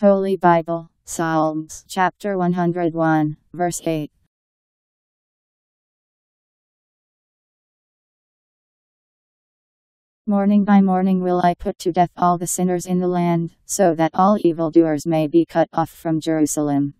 Holy Bible, Psalms, chapter 101, verse 8. Morning by morning will I put to death all the sinners in the land, so that all evildoers may be cut off from Jerusalem.